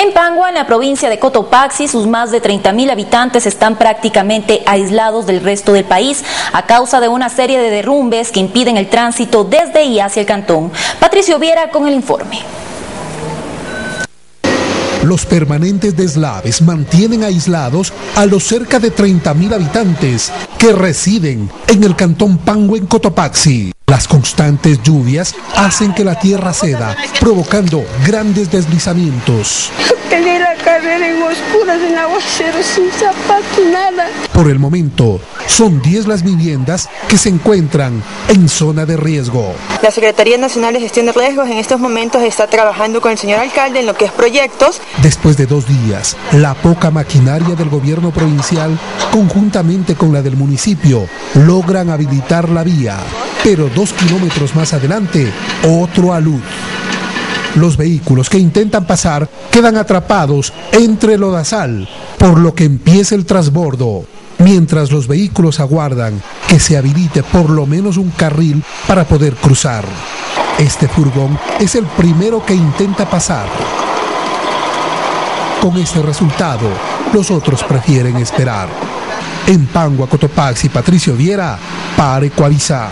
En Pangua, en la provincia de Cotopaxi, sus más de 30.000 habitantes están prácticamente aislados del resto del país a causa de una serie de derrumbes que impiden el tránsito desde y hacia el cantón. Patricio Viera con el informe. Los permanentes deslaves mantienen aislados a los cerca de 30.000 habitantes que residen en el cantón Pangua en Cotopaxi. Las constantes lluvias hacen que la tierra ceda, provocando grandes deslizamientos. Pegué la carrera en oscuras, en aguacero, sin zapatos, nada. Por el momento, son 10 las viviendas que se encuentran en zona de riesgo. La Secretaría Nacional de Gestión de Riesgos en estos momentos está trabajando con el señor alcalde en lo que es proyectos. Después de dos días, la poca maquinaria del gobierno provincial, conjuntamente con la del municipio, logran habilitar la vía pero dos kilómetros más adelante, otro alud. Los vehículos que intentan pasar quedan atrapados entre lodazal, por lo que empieza el transbordo, mientras los vehículos aguardan que se habilite por lo menos un carril para poder cruzar. Este furgón es el primero que intenta pasar. Con este resultado, los otros prefieren esperar. En Pangua, Cotopaxi, Patricio Viera, para Ecuavisa.